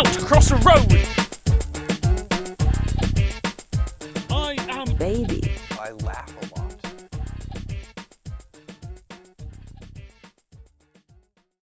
about to cross a road. I am Baby.